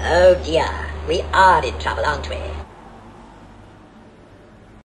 Oh dear, we are in trouble, aren't we?